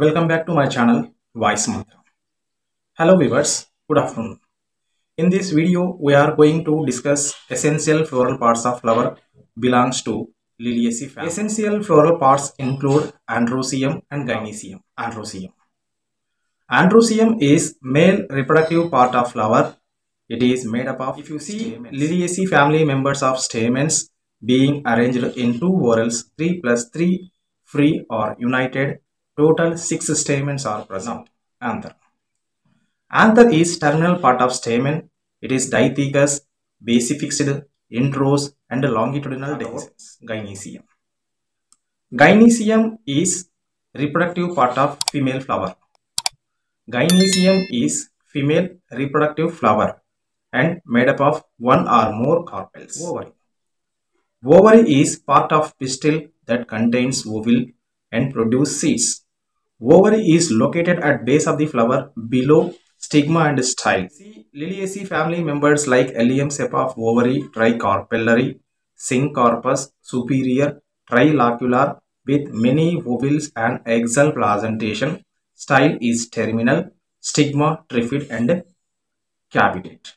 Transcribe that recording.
Welcome back to my channel Voice Mantra. Hello viewers, good afternoon. In this video, we are going to discuss essential floral parts of flower belongs to Liliaceae family. Essential floral parts include androecium and gynoecium. Androecium. Androecium is male reproductive part of flower. It is made up of, if you see Liliaceae family members of stamens being arranged in two whorls, 3 plus 3 free or united Total 6 stamens are present. Anther. Anther is terminal part of stamen. It is dithecous, basifixed, introrse and longitudinal dehiscence. Gynoecium. Gynoecium is reproductive part of female flower. Gynoecium is female reproductive flower and made up of one or more carpels. Ovary. Ovary is part of pistil that contains ovule and produce seeds. Ovary is located at base of the flower below stigma and style. See Liliaceae family members like Allium cepa of ovary, tricarpellary, syncarpous superior, trilocular with many ovules and axial placentation. Style is terminal, stigma, trifid and capitate.